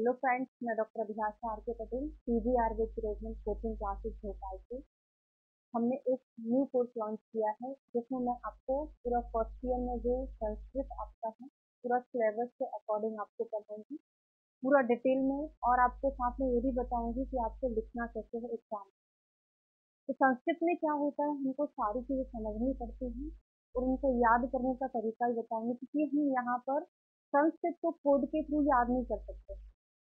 Hello friends मैं doctor Abhilasha R K Patel C G R with regiment coaching classes Bhopal से हमने एक new course launch किया है, जिसमें मैं आपको पूरा फ़र्स्ट ईयर में जो संस्कृत आपका है, पूरा सिलेबस के अकॉर्डिंग आपको पढ़ाऊँगी पूरा डिटेल में, और आपको साथ में ये भी बताऊँगी कि आपको लिखना कैसे है एग्ज़ाम तो संस्कृत में क्या होता है, हमको सारी चीज़ें समझनी पड़ती हैं, और उनको याद करने का तरीका ही बताऊँगी, क्योंकि हम यहाँ पर संस्कृत को कोड के थ्रू याद नहीं कर सकते।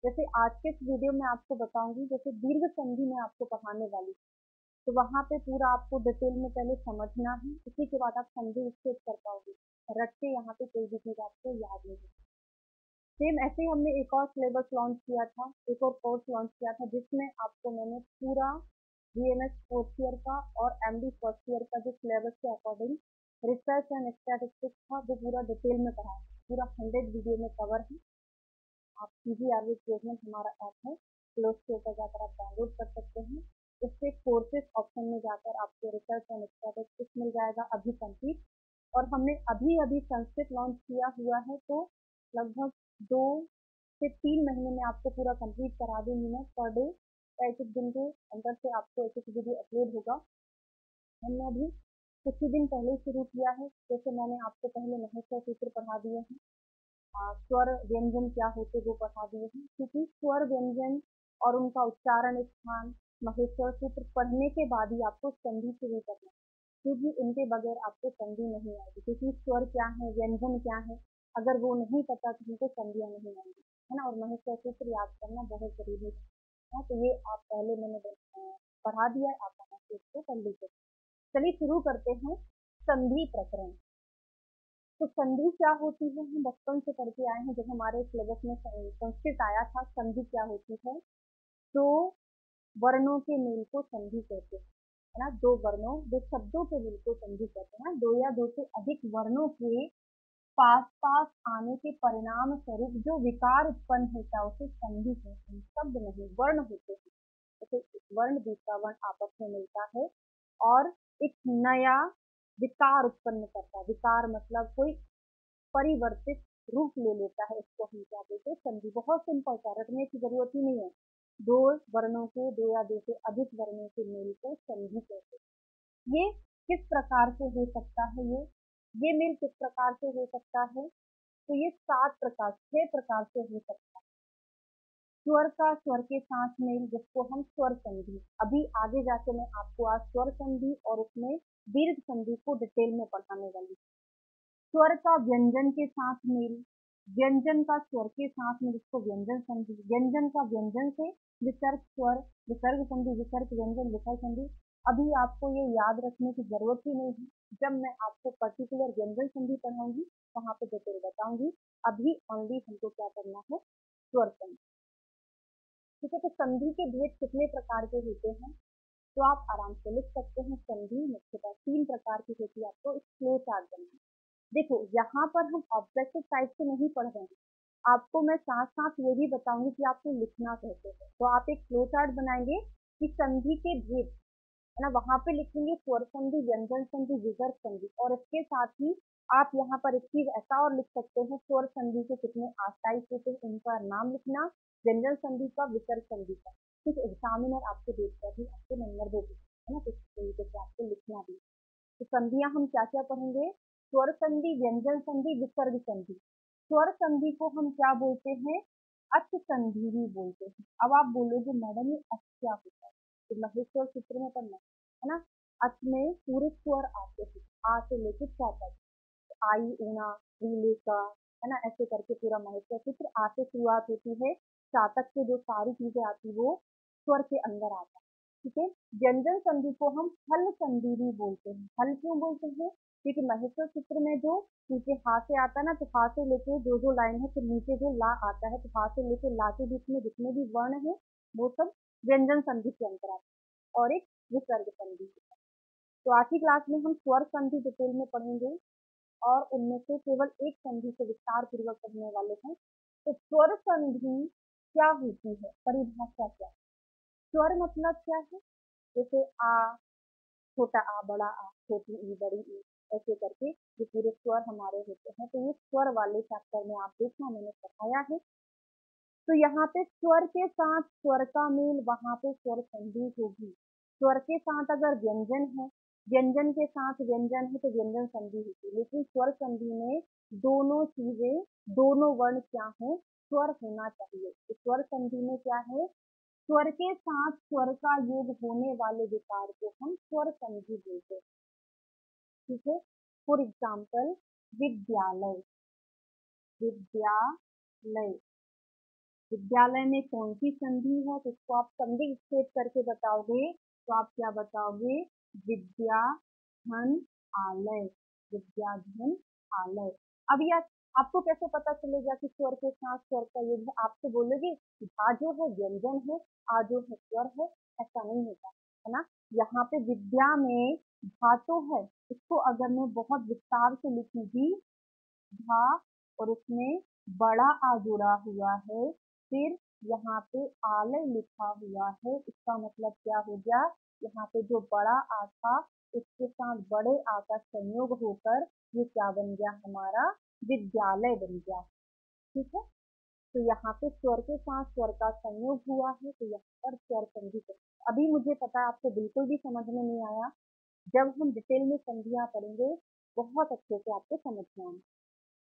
जैसे आज के इस वीडियो में आपको बताऊँगी, जैसे दीर्घ संधि में आपको पढ़ाने वाली तो वहाँ पे पूरा आपको डिटेल में पहले समझना है, उसी के बाद आप संधि स्केच कर पाओगे। रट के यहाँ पे कोई भी चीज़ आपको याद नहीं सेम ऐसे ही हमने एक और सिलेबस लॉन्च किया था, एक और कोर्स लॉन्च किया था, जिसमें आपको मैंने पूरा G M S fourth year का और एम डी फ़र्स्ट ईयर का जो सिलेबस के अकॉर्डिंग रिसर्च एंड स्टैटिस्टिक्स था, वो पूरा डिटेल में पढ़ा पूरा हंड्रेड वीडियो में कवर है। आप सी जी आर प्लेसमेंट हमारा ऐप है प्ले स्टोर पर जाकर आप डाउनलोड कर सकते हैं। इससे कोर्सेज ऑप्शन में जाकर आपको रिसर्च एंड स्टैटिस्टिक्स मिल जाएगा अभी कंप्लीट और हमने अभी अभी संस्कृत लॉन्च किया हुआ है तो लगभग दो से तीन महीने में आपको पूरा कंप्लीट करा दूँगी मैं पर डे एक एक दिन के अंदर से आपको एक एक वीडियो अपलोड होगा। हमने अभी कुछ ही दिन पहले शुरू किया है, जैसे मैंने आपको पहले महेश्वर सूत्र पढ़ा दिए हैं। स्वर व्यंजन क्या होते वो बता दिए हैं। क्योंकि स्वर व्यंजन और उनका उच्चारण स्थान, महेश्वर सूत्र पढ़ने के बाद ही आपको संधि शुरू करना क्योंकि इनके बगैर आपको संधि नहीं आएगी। क्योंकि स्वर क्या है, व्यंजन क्या है, अगर वो नहीं पता तो उनको संधियाँ नहीं आएँगी, है ना? और महेश्वर सूत्र याद करना बहुत ज़रूरी है। हाँ तो ये आप पहले मैंने पढ़ा दिया आप वहाँ कर लीजिए। चलिए शुरू करते हैं संधि प्रकरण। तो संधि क्या होती है? हम बचपन से करके आए हैं, जब हमारे सिलेबस में संस्कृत आया था, संधि क्या होती है? तो वर्णों के मेल को संधि कहते हैं, है ना? दो वर्णों, दो शब्दों के मेल को संधि कहते हैं दो या दो से अधिक वर्णों के पास पास आने के परिणाम स्वरूप जो विकार उत्पन्न होता है, उसे संधि कहते हैं। शब्द नहीं, वर्ण होते हैं। जैसे वर्ण, दूसरा वर्ण आपस में मिलता है और एक नया विकार उत्पन्न करता है। विकार मतलब कोई परिवर्तित रूप ले लेता है इसको हम क्या बोलते हैं? संधि। बहुत सिंपल सा रटने की ज़रूरत ही नहीं है। दो वर्णों के दो या दो से अधिक वर्णों के मेल को संधि कहते हैं। ये किस प्रकार से हो सकता है ये? ये मेल किस प्रकार से हो सकता है? तो ये सात प्रकार, छह प्रकार से हो सकता है स्वर का स्वर के साथ मेल जिसको हम स्वर संधि, अभी आगे जाके मैं आपको आज स्वर संधि और उसमें दीर्घ संधि को डिटेल में पढ़ाने वाली स्वर का व्यंजन के साथ मेल, व्यंजन का स्वर के साथ में जिसको व्यंजन संधि, व्यंजन का व्यंजन से विसर्ग स्वर, विसर्ग संधि, विसर्ग व्यंजन, विसर्ग संधि, अभी आपको ये याद रखने की ज़रूरत ही नहीं है। जब मैं आपको पर्टिकुलर व्यंजन संधि पढ़ाऊँगी, वहाँ पे डिटेल बताऊँगी। अभी ओनली हमको क्या करना है? स्वर संधि। ठीक है तो संधि के भेद कितने प्रकार के होते हैं तो आप आराम से लिख सकते हैं संधि मुख्यतः तीन प्रकार की होती है आपको एक फ्लो चार्ट बनाना देखो, यहाँ पर हम ऑब्जेक्टिव टाइप से नहीं पढ़ रहे हैं। आपको मैं साथ साथ ये भी बताऊँगी कि आपको लिखना कैसे है। तो आप एक फ्लो चार्ट बनाएँगे कि संधि के भेद, है ना, वहाँ पे लिखेंगे स्वर संधि, व्यंजन संधि विसर्ग संधि, और इसके साथ ही आप यहाँ पर एक चीज़ ऐसा और लिख सकते हैं, स्वर संधि के कितने आस्टाइज होते हैं, उनका नाम लिखना व्यंजन संधि का विसर्ग संधि का। कुछ एग्जामिनर आपको देखकर भी आपको नंबर दे देते है ना? कुछ तरीके से आपको लिखना भी तो संधियाँ हम क्या क्या पढ़ेंगे? स्वर संधि व्यंजन संधि विसर्ग संधि। स्वर संधि को हम क्या बोलते हैं? अच संधि भी बोलते हैं। अब आप बोलोगे, मैडम, ये अच क्या होता है? तो महेश्वर सूत्र में पढ़ना है ना? अच में पूरे स्वर आते हैं। आ से लेकर क्या तक। आई, ऊना रीले का है ना? ऐसे करके पूरा महेश्वर सूत्र आ से शुरुआत होती है। चातक से जो सारी चीज़ें आती वो स्वर के अंदर आता है, ठीक है? व्यंजन संधि को हम हल संधि भी बोलते हैं। हल क्यों बोलते हैं? क्योंकि महेश्वर चित्र में जो नीचे हा से आता है ना तो हा से लेके जो जो लाइन है, फिर नीचे जो ला आता है तो हा से लेके ला के बीच में जितने भी वर्ण है, वो सब व्यंजन संधि के अंतर आते हैं और एक विसर्ग संधि तो आज की क्लास में हम स्वर संधि डिटेल में पढ़ेंगे और उनमें से केवल एक संधि से विस्तार पूर्वक पढ़ने वाले हैं। तो स्वर संधि क्या होती है? परिभाषा क्या स्वर मतलब क्या है? जैसे आ, छोटा आ, बड़ा आ, छोटी ई, बड़ी ई, ऐसे करके जो पूरे स्वर हमारे होते हैं। तो ये स्वर वाले चैप्टर में आप देखना, मैंने पढ़ाया है। तो यहाँ पे स्वर के साथ स्वर का मेल, वहाँ पे स्वर संधि होगी। स्वर के साथ अगर व्यंजन है, व्यंजन के साथ व्यंजन है तो व्यंजन संधि होगी। लेकिन स्वर संधि में दोनों चीज़ें, दोनों वर्ण क्या है? स्वर होना चाहिए। स्वर संधि में क्या है? स्वर के साथ स्वर का योग होने वाले विकार को हम स्वर संधि बोलते हैं। ठीक है? फॉर एग्ज़ाम्पल विद्यालय। विद्यालय। विद्यालय में कौन सी संधि है? तो इसको आप संधि स्टेट करके बताओगे तो आप क्या बताओगे? विद्या धन आलय। विद्या धन आलय। अब यह आपको कैसे पता चलेगा कि स्वर के साथ स्वर का युग है? आपको बोलोगे आ जो है, व्यंजन है आ जो है, स्वर है, ऐसा नहीं होता, है ना? यहाँ पे विद्या में धातु है, इसको अगर मैं बहुत विस्तार से लिखूँगी, धा और उसमें बड़ा आ जुड़ा हुआ है, फिर यहाँ पे आलय लिखा हुआ है, इसका मतलब क्या हो गया? यहाँ पे जो बड़ा आ था, उसके साथ बड़े आ का संयोग होकर ये क्या बन गया हमारा? विद्यालय बन गया। ठीक है? तो यहाँ पे स्वर के साथ स्वर का संयोग हुआ है तो यहाँ पर स्वर संधि अभी मुझे पता है, आपको बिल्कुल भी समझ में नहीं आया। जब हम डिटेल में संधियाँ पढ़ेंगे, बहुत अच्छे से आपको समझ में आएँगे।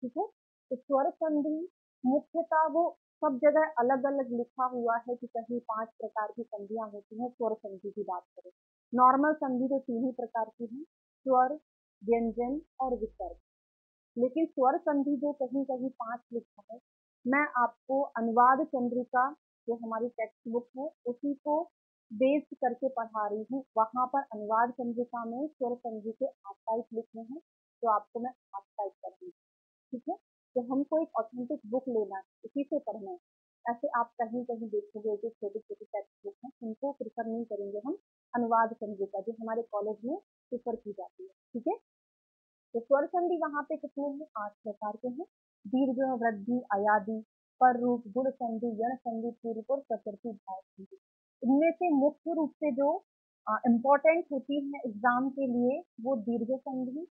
ठीक है? तो स्वर संधि, मुख्यतः वो सब जगह अलग अलग लिखा हुआ है कि कहीं पाँच प्रकार की संधियाँ होती हैं, स्वर संधि की बात करें। नॉर्मल संधि तो तीन ही प्रकार की है, स्वर, व्यंजन और विसर्ग। लेकिन स्वर संधि जो कहीं कहीं पाँच लिखा है, मैं आपको अनुवाद चंद्रिका, जो हमारी टेक्स्ट बुक है, उसी को बेस करके पढ़ा रही हूँ। वहाँ पर अनुवाद चंद्रिका में स्वर संधि के टाइप लिखे हैं तो आपको मैं आठ टाइप कर दूँगी ठीक है? तो हमको एक ऑथेंटिक बुक लेना है, उसी से पढ़ना है। ऐसे आप कहीं कहीं देखोगे जो छोटी छोटी टेक्स्ट बुक हैं, उनको प्रिफर नहीं करेंगे हम अनुवाद चंद्रिका, जो हमारे कॉलेज में प्रिफर की जाती है। ठीक है? तो स्वर संधि वहाँ पे कितने हैं? आठ प्रकार के हैं। दीर्घ, वृद्धि अयादि पर रूप, गुण संधि, यण संधि, पूर्व और प्रकृति भाव संधि। इनमें से मुख्य रूप से जो इम्पोर्टेंट होती है एग्ज़ाम के लिए, वो दीर्घ संधि,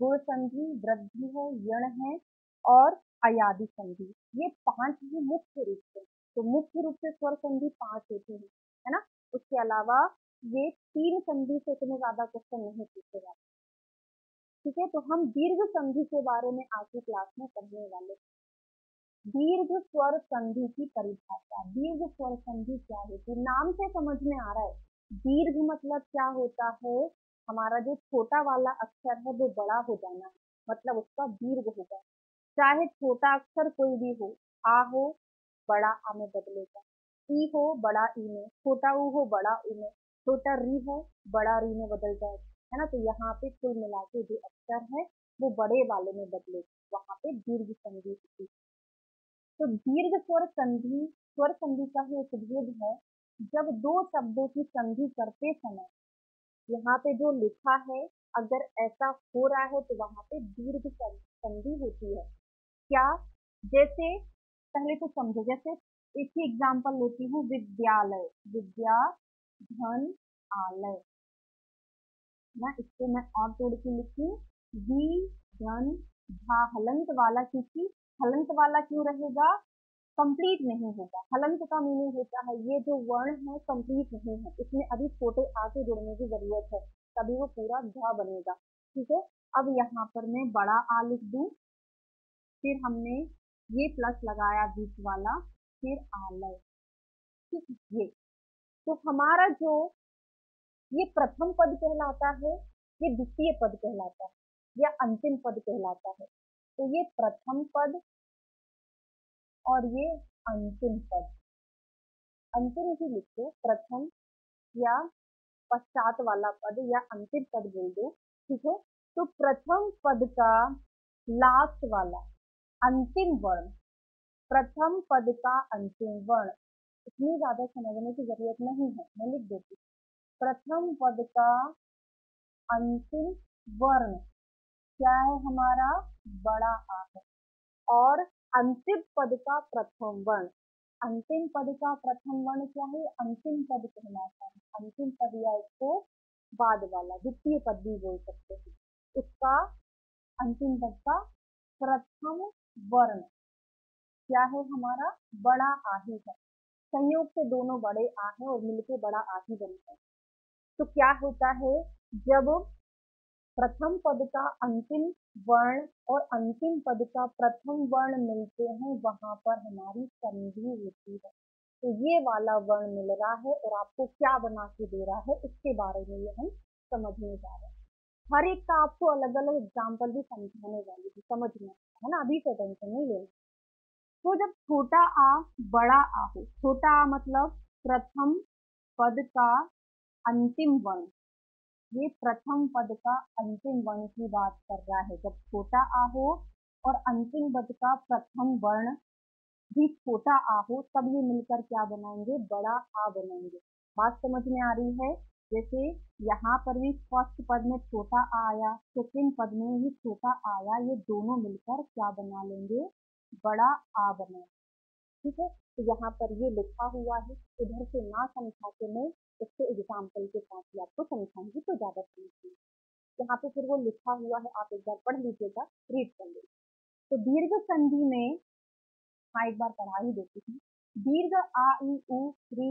गुण संधि, वृद्धि है, यण है और अयादि संधि। ये पाँच ही मुख्य रूप से तो मुख्य रूप से स्वर संधि पाँच होती है है ना? उसके अलावा ये तीन संधि से इतने ज़्यादा क्वेश्चन नहीं पूछे जाते। ठीक है? तो हम दीर्घ संधि के बारे में आज की क्लास में पढ़ने वाले दीर्घ स्वर संधि की परिभाषा। दीर्घ स्वर संधि क्या होती है नाम से समझ में आ रहा है। दीर्घ मतलब क्या होता है? हमारा जो छोटा वाला अक्षर है, वो बड़ा हो जाना मतलब उसका दीर्घ होगा चाहे छोटा अक्षर कोई भी हो, आ हो, बड़ा आ में बदलेगा। ई हो, बड़ा ई में, छोटा ऊ हो, बड़ा ऊ में, छोटा री हो, बड़ा री में बदल जाएगा। है ना? तो यहाँ पे कुल मिला के जो अक्षर है, वो बड़े वाले में बदलेगा वहाँ पे दीर्घ संधि तो दीर्घ स्वर संधि स्वर संधि का ही एक भेद है। जब दो शब्दों की संधि करते समय यहाँ पे जो लिखा है, अगर ऐसा हो रहा है तो वहाँ पे दीर्घ संधि होती है। क्या? जैसे, पहले तो समझो, जैसे एक ही एग्ज़ाम्पल लेती हूँ, विद्यालय। विद्या, धन, आलय। ना, इसको मैं और तोड़ के लिखी। वी धन झा हलंत वाला, क्योंकि हलंत वाला क्यों रहेगा? कंप्लीट नहीं होगा। हलंत का मीनिंग होता है, ये जो वर्ण है, कंप्लीट नहीं है। इसमें अभी छोटे आ के जुड़ने की ज़रूरत है। तभी वो पूरा धा बनेगा। ठीक है? अब यहाँ पर मैं बड़ा आ लिख दूँ। फिर हमने ये प्लस लगाया बीच वाला, फिर आलय। ठीक ये। तो हमारा जो ये प्रथम पद कहलाता है, ये द्वितीय पद कहलाता है, या अंतिम पद कहलाता है। तो ये प्रथम पद और ये अंतिम पद। अंतिम ही लिखो, प्रथम या पश्चात वाला पद या अंतिम पद बोल दो, ठीक है? तो प्रथम पद का लास्ट वाला, अंतिम वर्ण, प्रथम पद का अंतिम वर्ण। इतनी ज़्यादा समझने की ज़रूरत नहीं है, मैं लिख देती प्रथम पद का अंतिम वर्ण क्या है हमारा? बड़ा आ है। और अंतिम पद का प्रथम वर्ण। अंतिम पद का प्रथम वर्ण क्या है? अंतिम पद कहलाता है। अंतिम पद या इसको बाद वाला, द्वितीय पद भी बोल सकते हैं। उसका अंतिम पद का प्रथम वर्ण क्या है हमारा? बड़ा आ ही संयोग से दोनों बड़े आ है और मिलके बड़ा आ ही बनता है। तो क्या होता है? जब प्रथम पद का अंतिम वर्ण और अंतिम पद का प्रथम वर्ण मिलते हैं, वहाँ पर हमारी संधि होती है। तो ये वाला वर्ण मिल रहा है और आपको क्या बना के दे रहा है, इसके बारे में ये हम समझने जा रहे हैं। हर एक का आपको अलग अलग एग्ज़ाम्पल भी समझाने वाली थी समझ में है ना? अभी से टेंशन नहीं लेना। तो जब छोटा आ, बड़ा आ हो, छोटा आ मतलब प्रथम पद का अंतिम वर्ण ये प्रथम पद का अंतिम वर्ण की बात कर रहा है। जब छोटा आ हो और अंतिम पद का प्रथम वर्ण भी छोटा आ हो, तब ये मिलकर क्या बनाएँगे? बड़ा आ बनाएँगे। बात समझ में आ रही है? जैसे यहाँ पर भी फ़र्स्ट पद में छोटा आया, सेकेंड पद में भी छोटा आया, ये दोनों मिलकर क्या बना लेंगे? बड़ा आ बनाएँगे ठीक है? तो यहाँ पर ये लिखा हुआ है, इधर से ना समझा के मैं उसके एग्ज़ाम्पल के साथ ही आपको समझाऊँगी तो ज़्यादा समझिए यहाँ पे फिर वो लिखा हुआ है, आप एक बार पढ़ लीजिएगा रीड कर लीजिए तो दीर्घ संधि में हाँ एक बार पढ़ा ही देती हूँ। दीर्घ, आ, उ री,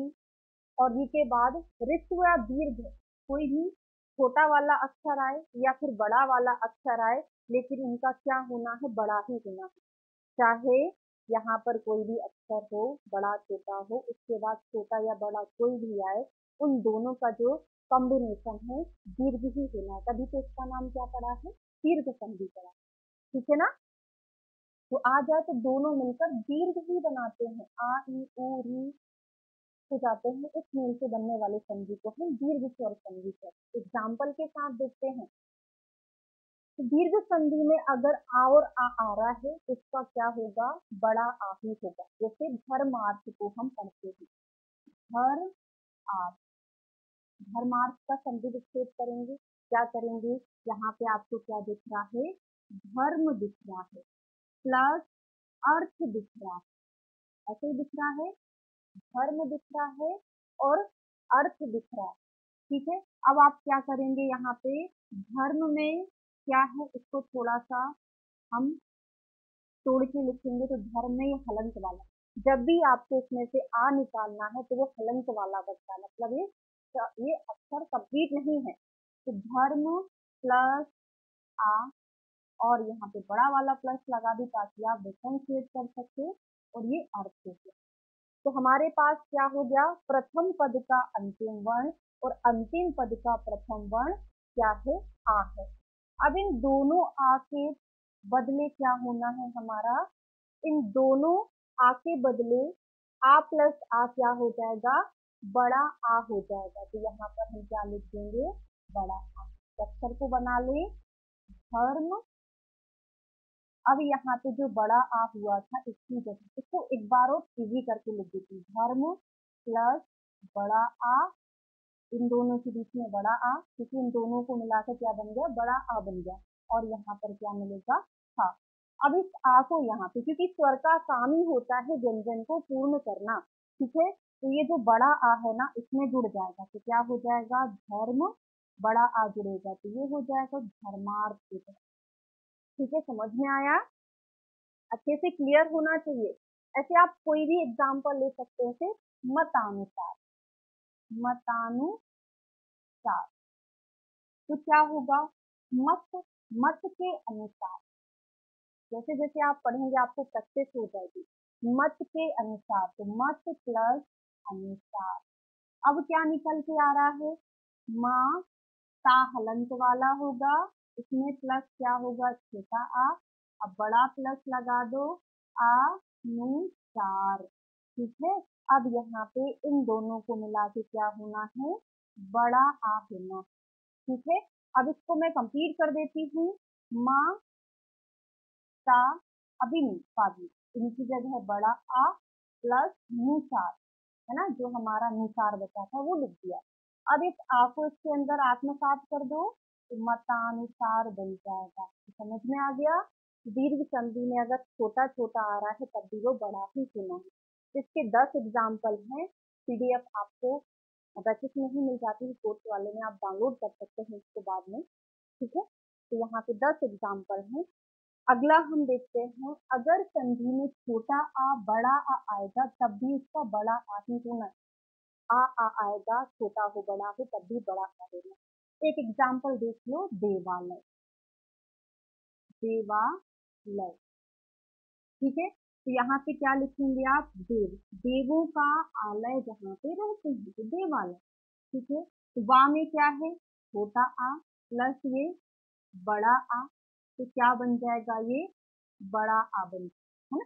और ई के बाद ऋत्व या दीर्घ, कोई भी छोटा वाला अक्षर आए या फिर बड़ा वाला अक्षर आए, लेकिन उनका क्या होना है, बड़ा ही होना है। चाहे यहाँ पर कोई भी अक्षर हो, बड़ा, छोटा हो, उसके बाद छोटा या बड़ा कोई भी आए उन दोनों का जो कॉम्बिनेशन है, दीर्घ ही होना है। तभी तो इसका नाम क्या पड़ा है? दीर्घ संधि पड़ा। ठीक है ना? तो आ जाए तो दोनों मिलकर दीर्घ ही बनाते हैं। आ, ई उ री हो जाते हैं। इस मील से बनने वाले संधि को हम दीर्घ स्वर संधि कर एग्ज़ाम्पल के साथ देखते हैं। तो दीर्घ संधि में अगर आ और आ आ रहा है तो इसका क्या होगा? बड़ा आ ही होगा। जैसे धर्मार्थ को हम पढ़ते हैं। धर्म आर्थ धर्मार्थ का संधि विच्छेद करेंगे। क्या करेंगे? यहाँ पे आपको क्या दिख रहा है? धर्म दिख रहा है। प्लस अर्थ दिख रहा है। ऐसे दिख रहा है। धर्म दिख रहा है और अर्थ दिख रहा है। ठीक है? अब आप क्या करेंगे यहाँ पे? धर्म में क्या है? इसको थोड़ा सा हम तोड़ के लिखेंगे तो धर्म में ये हलंत वाला। जब भी आपको इसमें से आ निकालना है तो वो हलंत वाला बचता है। मतलब ये ये अक्षर कंप्लीट नहीं है। तो धर्म प्लस आ और यहाँ पे बड़ा वाला प्लस लगा दी ताकि आप डिफ्रेंशिएट कर सके और ये अर्थ हो गया। तो हमारे पास क्या हो गया? प्रथम पद का अंतिम वर्ण और अंतिम पद का प्रथम वर्ण क्या है? आ है। अब इन दोनों आ के बदले क्या होना है हमारा? इन दोनों आ के बदले आ प्लस आ क्या हो जाएगा? बड़ा आ हो जाएगा। तो यहाँ पर हम क्या लिख देंगे? बड़ा आ। अक्षर को बना ले। धर्म। अब यहाँ पे जो बड़ा आ हुआ था इसकी जगह इसको एक बार और इजी करके लिख देती धर्म प्लस बड़ा आ। इन दोनों के बीच में बड़ा आ, क्योंकि इन दोनों को मिलाकर क्या बन गया? बड़ा आ बन गया। और यहाँ पर क्या मिलेगा? हा। अब इस आ को यहाँ पे, क्योंकि स्वर का काम ही होता है व्यंजन को पूर्ण करना, ठीक है? तो ये जो बड़ा आ है ना, इसमें जुड़ जाएगा। तो क्या हो जाएगा? धर्म बड़ा आ जुड़ेगा। तो ये हो जाएगा धर्मार्थ। ठीक है? समझ में आया? अच्छे से क्लियर होना चाहिए। ऐसे आप कोई भी एग्ज़ाम्पल ले सकते हैं मतानुसार। मतानुसार। तो क्या होगा? मत मत के अनुसार। जैसे जैसे आप पढ़ेंगे, आपको प्रैक्टिस हो जाएगी। मत के अनुसार तो मत प्लस अनुसार। अब क्या निकल के आ रहा है? माँ ता हलंत वाला होगा। इसमें प्लस क्या होगा? छोटा आ अब बड़ा प्लस लगा दो। आ, नु, चार। ठीक है? अब यहाँ पे इन दोनों को मिला के क्या होना है? बड़ा आ होना। ठीक है? अब इसको मैं कंप्लीट कर देती हूँ। माँ ता अभी नहीं इनकी जगह बड़ा आ प्लस नुसार है ना? जो हमारा अनुसार बचा था, वो लिख दिया। अब इस आ को इसके अंदर आत्मसात कर दो तो मतानुसार बन जाएगा। समझ में आ गया? दीर्घ संधि में अगर छोटा छोटा आ रहा है, तब भी वो बड़ा ही सुना है। इसके दस एग्ज़ाम्पल हैं पीडीएफ आपको बैचिस में ही मिल जाती है कोर्स वाले में आप डाउनलोड कर सकते हैं इसके बाद में, ठीक है? तो यहाँ पे दस एग्ज़ाम्पल हैं। अगला हम देखते हैं, अगर संधि में छोटा आ, बड़ा आ आएगा, तब भी उसका बड़ा आ ही होना। आ आ आएगा, छोटा हो, बड़ा हो, तब भी बड़ा आ होना। एक एग्ज़ाम्पल देख लो देवालय। देवालय। ठीक है? तो यहाँ पे क्या लिखेंगे आप? देव। देवों का आलय जहाँ पे रहते हैं तो देवालय। ठीक है? तो वा में क्या है? छोटा आ, प्लस ये, बड़ा आ तो क्या बन जाएगा ये? बड़ा आ बन है ना?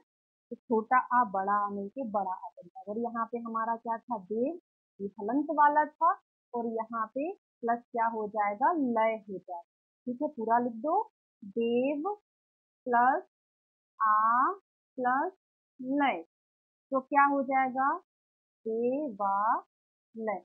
तो छोटा आ, बड़ा आ मिलके बड़ा आ बन जाएगा। और यहाँ पे हमारा क्या था? देव, ये हलंत वाला था। और यहाँ पे प्लस क्या हो जाएगा? लय हो जाएगा। ठीक है, पूरा लिख दो। देव प्लस आ प्लस लय। तो क्या हो जाएगा? देवा लय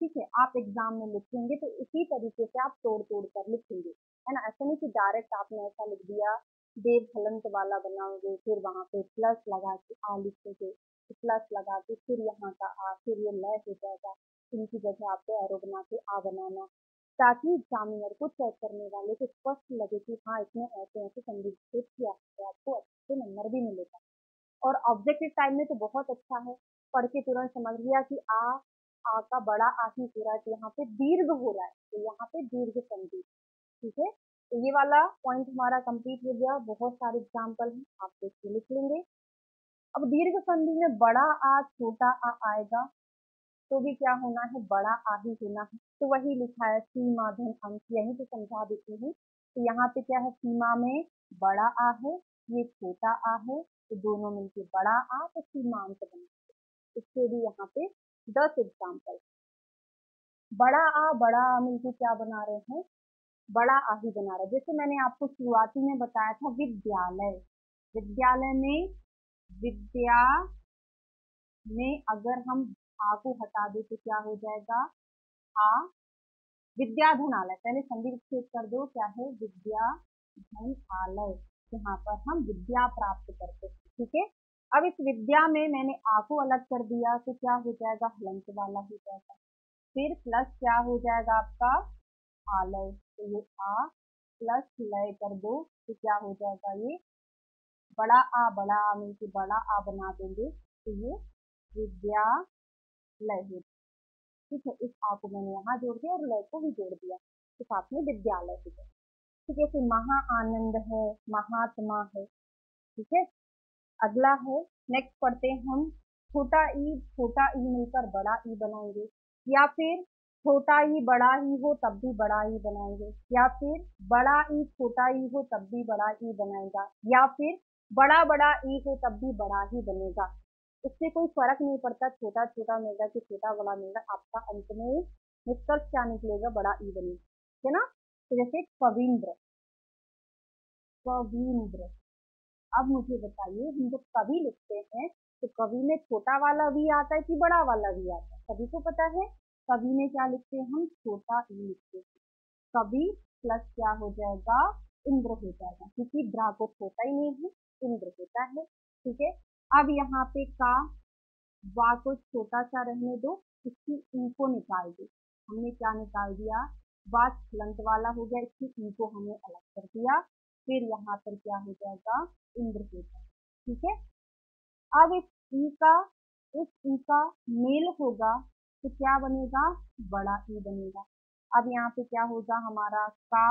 ठीक है, आप एग्ज़ाम में लिखेंगे तो इसी तरीके से आप तोड़ तोड़ कर लिखेंगे। है ना? ऐसा नहीं कि डायरेक्ट आपने ऐसा लिख दिया, देव हलंत वाला बनाओगे, फिर वहाँ पे प्लस लगा के, आ लिखोगे तो प्लस लगा के, फिर यहाँ का आ, फिर ये लय हो जाएगा। इनकी जगह आपको एरो बना के आ बनाना। ताकि एग्जामिनर को चेक करने वाले को स्पष्ट लगे कि हाँ इसने ऐसे ऐसे संदिग्ध किया तो आपको अच्छे नंबर भी मिलेगा। और ऑब्जेक्टिव टाइम में तो बहुत अच्छा है। पढ़ के तुरंत समझ लिया कि आ आ का बड़ा आ ही तो यहाँ पे दीर्घ हो रहा है तो यहाँ पे दीर्घ संधि। ठीक है? तो ये वाला पॉइंट हमारा कंप्लीट हो गया। बहुत सारे एग्ज़ाम्पल हैं, आप देखिए लिख लेंगे। अब दीर्घ संधि में बड़ा आ, छोटा आ आएगा तो भी क्या होना है? बड़ा आ ही होना है। तो वही लिखा है सीमा धन अंक, यही तो समझा देती हूँ। तो यहाँ पे क्या है? सीमा में बड़ा आ है, ये छोटा आ है तो दोनों मिलके बड़ा आ तो सीमा अंक बना इसके भी यहाँ पे दस एग्ज़ाम्पल बड़ा आ बड़ा आ मिलके क्या बना रहे हैं? बड़ा आ ही बना रहे जैसे मैंने आपको शुरुआती में बताया था, विद्यालय। विद्यालय में, विद्या में अगर हम आ को हटा दे तो क्या हो जाएगा? आ, विद्या धन आलय पहले संधि विच्छेद कर दो, क्या है? विद्या धन आलय यहाँ पर हम विद्या प्राप्त करते हैं, ठीक है? अब इस विद्या में मैंने आ को अलग कर दिया तो क्या हो जाएगा? हलंत वाला हो जाएगा। फिर प्लस क्या हो जाएगा आपका? आलय तो ये आ प्लस लय कर दो तो क्या हो जाएगा ये। बड़ा आ बड़ा आ मिलकर बड़ा आ बना देंगे। तो ये विद्या लय हो ठीक है, इस आ को मैंने यहाँ जोड़ दिया और लय को भी जोड़ दिया। तो साथ में विद्यालय हो। गया ठीक है फिर महा आनंद है, महात्मा है। ठीक है, अगला है नेक्स्ट पढ़ते हैं हम। छोटा ई छोटा ई मिलकर बड़ा ई बनाएँगे। या फिर छोटा ई बड़ा ई हो, तब भी बड़ा ई बनाएँगे। या फिर बड़ा ई छोटा ई हो, तब भी बड़ा ई बनाएगा। या फिर बड़ा बड़ा ई हो, तब भी बड़ा ही बनेगा। इससे कोई फ़र्क नहीं पड़ता, छोटा छोटा मिलेगा कि छोटा, बड़ा मिलेगा। आपका अंत में निष्कर्ष क्या निकलेगा, बड़ा ई बनेगा। है ना? तो जैसे कविंद्र। कविंद्र। अब मुझे बताइए, हम जब कवि लिखते हैं तो कवि में छोटा वाला भी आता है कि बड़ा वाला भी आता है? सभी को पता है? कवि में क्या लिखते हैं? हम छोटा ई लिखते हैं। कवि प्लस क्या हो जाएगा? इंद्र हो जाएगा। क्योंकि द्रा को छोटा ही नहीं है, इंद्र होता है। ठीक है? अब यहाँ पे का वा को छोटा सा रहने दो, इसकी ई को निकाल दो। हमने क्या निकाल दिया? वा छलंत वाला हो गया, इसकी ई को हमने अलग कर दिया। फिर यहाँ पर क्या हो जाएगा? इंद्र हो जाएगा। ठीक है? अब इस ई का, इस ई का मेल होगा। तो क्या बनेगा? बड़ा ई बनेगा। अब यहाँ पे क्या होगा? हमारा का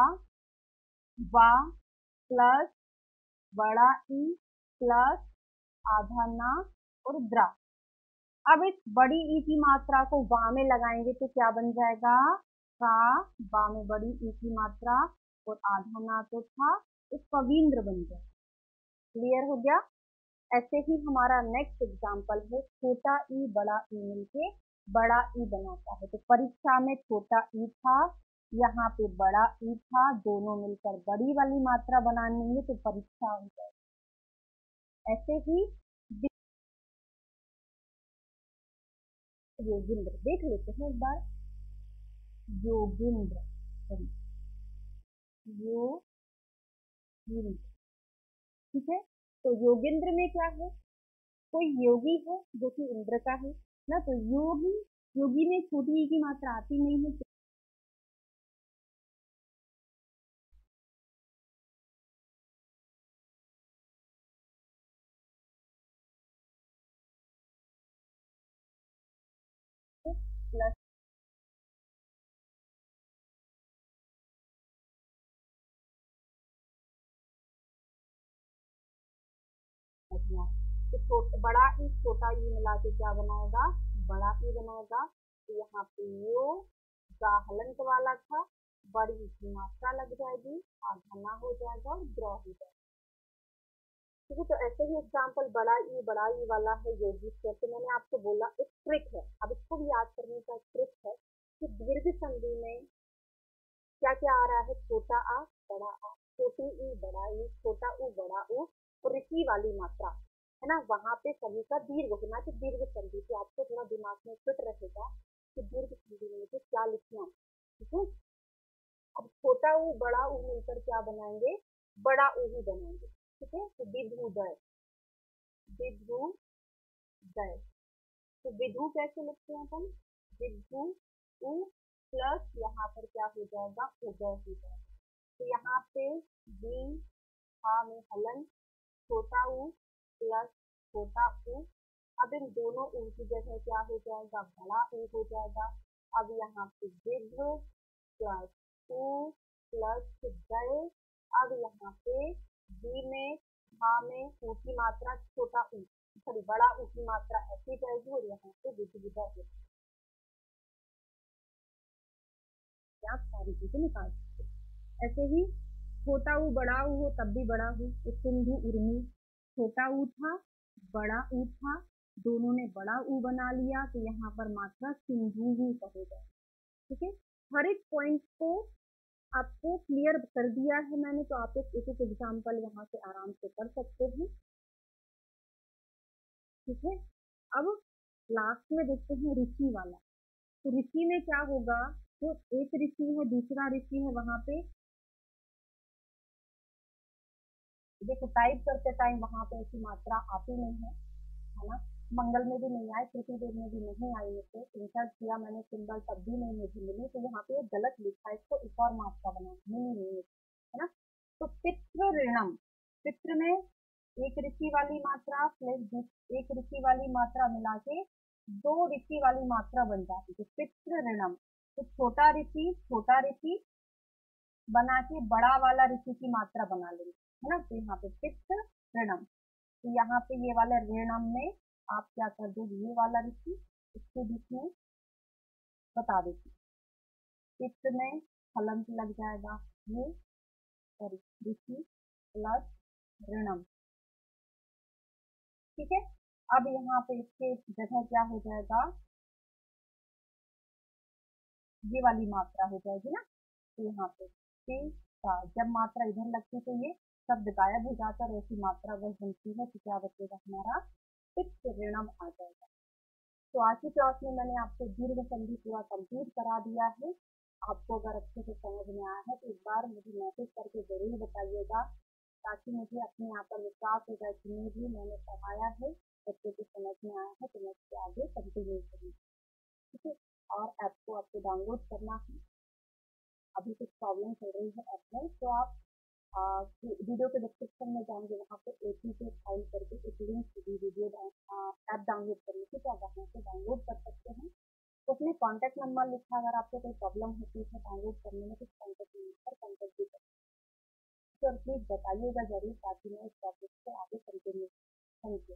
वा प्लस बड़ा ई प्लस आधा ना और द्रा। अब इस बड़ी ई की मात्रा को वा में लगाएँगे तो क्या बन जाएगा? का वा में बड़ी ई की मात्रा और आधा ना तो था एक कविंद्र बन जाए क्लियर हो गया? ऐसे ही हमारा नेक्स्ट एग्ज़ाम्पल है, छोटा ई बड़ा ई मिलके बड़ा ई बनाता है। तो परीक्षा में छोटा ई था, यहाँ पे बड़ा ई था, दोनों मिलकर बड़ी वाली मात्रा बनानी है तो परीक्षा हो जाएगी। ऐसे ही योगिंद्र, देख लेते हैं एक बार। योगिंद्र योगिंद्र, ठीक है? तो योगिंद्र में क्या है? कोई योगी है जो कि इंद्र का है। ना तो योगी योगी में छोटी की मात्रा आती नहीं है तो बड़ा ई छोटा ई मिला के क्या बनाएगा? बड़ा ई बनाएगा। तो यहाँ पे यो का हलंत वाला था, बड़ी की मात्रा लग जाएगी और घना हो जाएगा और ग्रह हो जाएगा। ठीक है तो ऐसे ही एग्ज़ाम्पल बड़ा ई बड़ा ई वाला है योगी जैसे मैंने आपको बोला, एक ट्रिक है। अब इसको भी याद करने का ट्रिक है कि दीर्घ संधि में क्या क्या आ रहा है? छोटा आ, बड़ा आ। छोटी ई, बड़ा ई, छोटा ऊ बड़ा ऊ और ऋषि वाली मात्रा। है ना, वहाँ पे सभी का दीर्घ होना कि दीर्घ संधि तो आपको थोड़ा दिमाग में फिट रहेगा कि दीर्घ संधि में मुझे क्या लिखना ठीक है? अब छोटा ऊ, बड़ा ऊ मिलकर क्या बनाएँगे? बड़ा ऊ ही बनाएँगे, ठीक है? तो विधुदय विधुदय तो विधु कैसे लिखते हैं हम विधु उ प्लस यहाँ पर क्या हो जाएगा? उदय हो जाएगा। तो यहाँ पे बी हा में हलन, छोटा उ प्लस छोटा उ अब इन दोनों उ की जगह क्या हो जाएगा? बड़ा उ हो जाएगा। अब यहाँ पे विध प्लस उ प्लस दय अब यहाँ पे बी में, हा में ऊ की मात्रा छोटा ऊ सॉरी बड़ा ऊ की मात्रा ऐसी जाएगी और यहाँ पे विधि विधा हो आप सारी चीज़ें निकाल सकते ऐसे ही छोटा ऊ, बड़ा ऊ हो, तब भी बड़ा हो सिंधु उर्मी छोटा ऊ था, बड़ा ऊ था, दोनों ने बड़ा ऊ बना लिया तो यहाँ पर मात्रा सिंधु ही कहेगा। ठीक है? हर एक पॉइंट को आपको क्लियर कर दिया है मैंने तो आप एक एक एग्ज़ाम्पल यहाँ से आराम से कर सकते हैं। ठीक है? अब लास्ट में देखते हैं ऋषि वाला। तो ऋषि में क्या होगा? तो एक ऋषि है, दूसरा ऋषि है वहाँ पे देखो टाइप करते टाइम वहाँ पे ऐसी मात्रा आती नहीं है है ना? मंगल में भी नहीं आए पृथ्वीदेव में भी नहीं आई थे इंसर्ट किया मैंने, सिंबल तब भी नहीं मुझे मिली तो यहाँ पे गलत लिखा है, इसको एक और मात्रा बना मिली नहीं है ना? तो पितृ ऋणम, पितृ में एक ऋषि वाली मात्रा प्लस एक ऋषि वाली मात्रा मिला के दो ऋषि वाली मात्रा बन जाती है पितृ ऋणम तो छोटा ऋषि छोटा ऋषि बना के बड़ा वाला ऋषि की मात्रा बना लेंगे। है ना तो यहाँ पे पितृ ऋणम। तो यहाँ पे ये वाला ऋणम में आप क्या कर दो, ये वाला ऋषि इसके बीच में बता देती पित्त में फलंत लग जाएगा ये सॉरी ऋषि प्लस ऋणम। ठीक है? अब यहाँ पे इसके जगह क्या हो जाएगा? ये वाली मात्रा हो जाएगी ना? तो यहाँ पे जब मात्रा इधर लगती तो ये शब्द गायब हो जाता और ऐसी मात्रा बस बनती है तो क्या बचेगा हमारा? फिक्स ऋणम आ जाएगा। तो आज की क्लास में मैंने आपको दीर्घ संधि पूरा कंप्लीट करा दिया है। आपको अगर अच्छे से समझ में आया है तो एक बार मुझे मैसेज करके ज़रूर बताइएगा, ताकि मुझे अपने यहाँ पर विश्वास हो जाए कि भी मैंने पढ़ाया है, बच्चे को समझ में आया है तो मैं उसके आगे कंटिन्यू करूँगी ठीक है? और ऐप को आपको डाउनलोड करना है। अभी कुछ प्रॉब्लम चल रही है ऐप में तो आप वीडियो के डिस्क्रिप्शन में जाएँगे, वहाँ पे ए पी के फ़ाइल करके एक लिंक होगी वीडियो ऐप डाउनलोड करने की तो आप वहाँ से डाउनलोड कर सकते हैं। उसमें कॉन्टैक्ट नंबर लिखा, अगर आपको कोई प्रॉब्लम होती है डाउनलोड करने में तो कॉन्टैक्ट नंबर पर कॉन्टैक्ट भी कर सकते हैं। तो प्लीज़ बताइएगा ज़रूर, ताकि मैं इस टॉपिक को आगे कंटिन्यू थैंक यू